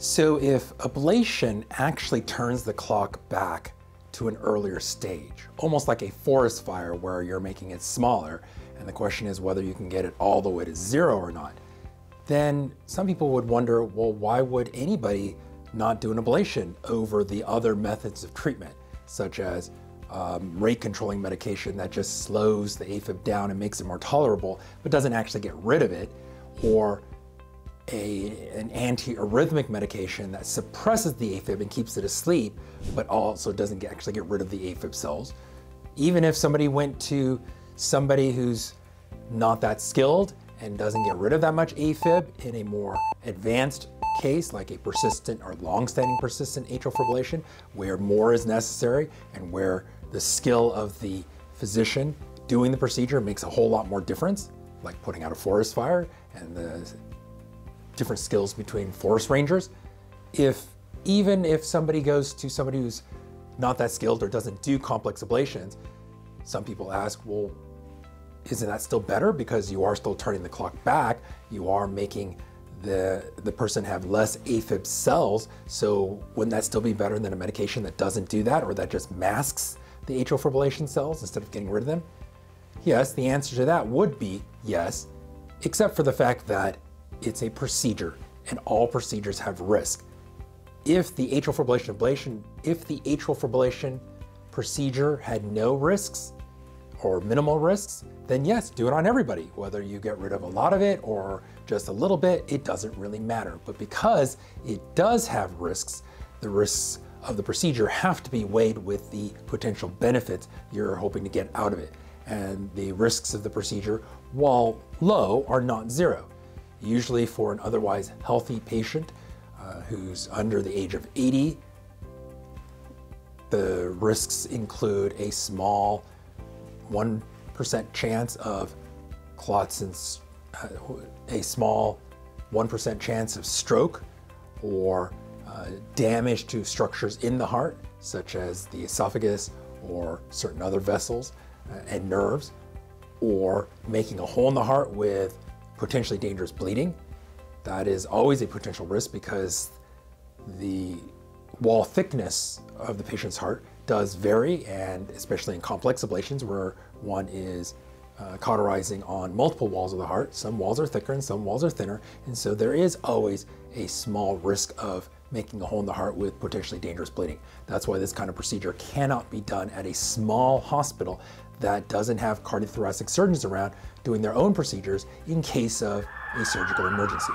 So if ablation actually turns the clock back to an earlier stage, almost like a forest fire where you're making it smaller, and the question is whether you can get it all the way to zero or not, then some people would wonder, well, why would anybody not do an ablation over the other methods of treatment, such as um, rate controlling medication that just slows the AFib down and makes it more tolerable, but doesn't actually get rid of it, or a, an antiarrhythmic medication that suppresses the AFib and keeps it asleep, but also doesn't get, actually get rid of the AFib cells. Even if somebody went to somebody who's not that skilled and doesn't get rid of that much AFib in a more advanced case, like a persistent or long-standing persistent atrial fibrillation, where more is necessary and where the skill of the physician doing the procedure makes a whole lot more difference, like putting out a forest fire and the different skills between forest rangers. If even if somebody goes to somebody who's not that skilled or doesn't do complex ablations, some people ask, well, isn't that still better because you are still turning the clock back? You are making the, the person have less AFib cells. So wouldn't that still be better than a medication that doesn't do that or that just masks the atrial fibrillation cells instead of getting rid of them? Yes, the answer to that would be yes, except for the fact that it's a procedure and all procedures have risk. If the atrial fibrillation ablation, if the atrial fibrillation procedure had no risks or minimal risks, then yes, do it on everybody. Whether you get rid of a lot of it or just a little bit, it doesn't really matter. But because it does have risks, the risks of the procedure have to be weighed with the potential benefits you're hoping to get out of it. And the risks of the procedure, while low, are not zero. Usually for an otherwise healthy patient uh, who's under the age of 80, the risks include a small 1% chance of clots and uh, a small 1% chance of stroke or uh, damage to structures in the heart, such as the esophagus or certain other vessels uh, and nerves, or making a hole in the heart with potentially dangerous bleeding. That is always a potential risk because the wall thickness of the patient's heart does vary, and especially in complex ablations where one is uh, cauterizing on multiple walls of the heart. Some walls are thicker and some walls are thinner, and so there is always a small risk of making a hole in the heart with potentially dangerous bleeding. That's why this kind of procedure cannot be done at a small hospital that doesn't have cardiothoracic surgeons around doing their own procedures in case of a surgical emergency.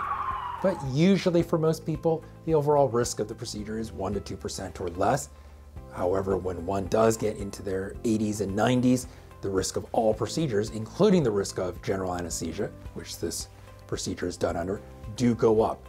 But usually for most people, the overall risk of the procedure is 1% to 2% or less. However, when one does get into their 80s and 90s, the risk of all procedures, including the risk of general anesthesia, which this procedure is done under, do go up.